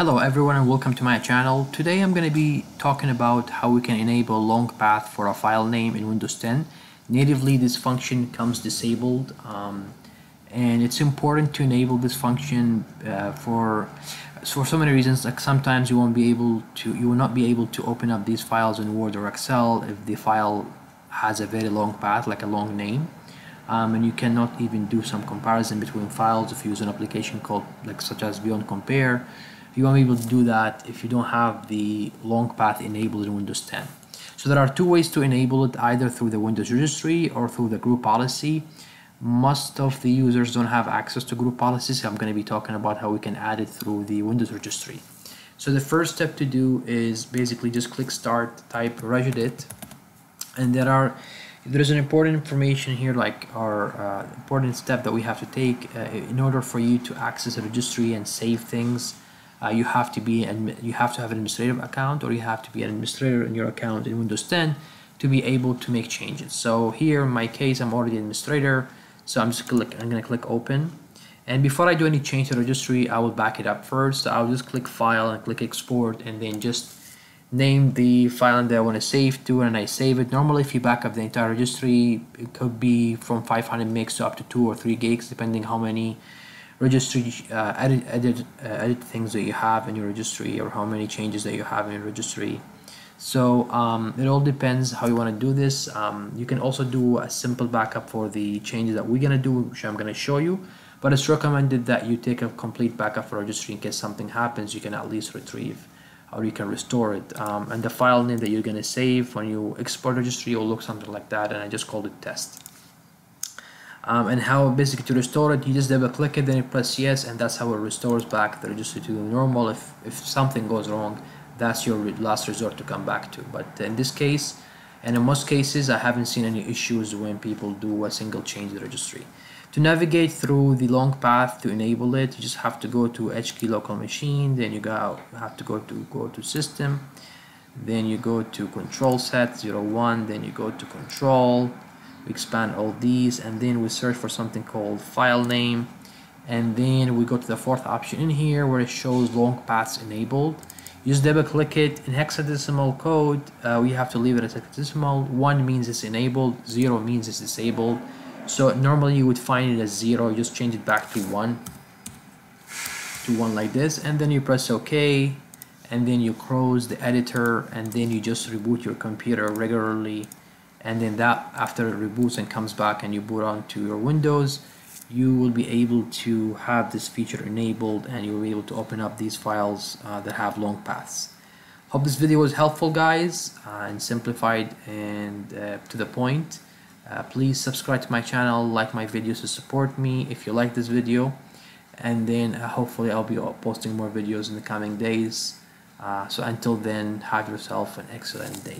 Hello everyone and welcome to my channel. Today I'm going to be talking about how we can enable long path for a file name in Windows 10. Natively this function comes disabled um, and it's important to enable this function uh, for for so many reasons like sometimes you won't be able to you will not be able to open up these files in Word or Excel if the file has a very long path like a long name um, and you cannot even do some comparison between files if you use an application called like such as Beyond Compare you won't be able to do that if you don't have the long path enabled in Windows 10. So there are two ways to enable it, either through the Windows registry or through the group policy. Most of the users don't have access to group policies. I'm going to be talking about how we can add it through the Windows registry. So the first step to do is basically just click start, type regedit, and there are there's an important information here like our uh, important step that we have to take uh, in order for you to access a registry and save things uh, you have to be and you have to have an administrative account or you have to be an administrator in your account in Windows 10 to be able to make changes. So here in my case I'm already administrator so I'm just click I'm gonna click open. And before I do any change to registry I will back it up first. So I'll just click file and click export and then just name the file that I want to save to and I save it. Normally if you back up the entire registry it could be from 500 megs to up to 2 or 3 gigs depending how many registry uh, edit edit uh, edit things that you have in your registry or how many changes that you have in your registry. So um, it all depends how you want to do this. Um, you can also do a simple backup for the changes that we're gonna do which I'm gonna show you but it's recommended that you take a complete backup for registry in case something happens you can at least retrieve or you can restore it. Um, and the file name that you're gonna save when you export registry will look something like that and I just called it test um, and how basically to restore it you just double click it then you press yes and that's how it restores back the registry to the normal. If if something goes wrong that's your last resort to come back to. But in this case and in most cases I haven't seen any issues when people do a single change the registry. To navigate through the long path to enable it you just have to go to HKey local machine then you go have to go to go to system then you go to control set 01 then you go to control we expand all these and then we search for something called file name and then we go to the fourth option in here where it shows long paths enabled. Just double click it in hexadecimal code. Uh, we have to leave it as hexadecimal. One means it's enabled zero means it's disabled. So normally you would find it as zero just change it back to one to one like this and then you press ok and then you close the editor and then you just reboot your computer regularly and then that after it reboots and comes back and you boot onto your Windows you will be able to have this feature enabled and you'll be able to open up these files uh, that have long paths. Hope this video was helpful guys uh, and simplified and uh, to the point. Uh, please subscribe to my channel like my videos to support me if you like this video. And then uh, hopefully I'll be posting more videos in the coming days. Uh, so until then have yourself an excellent day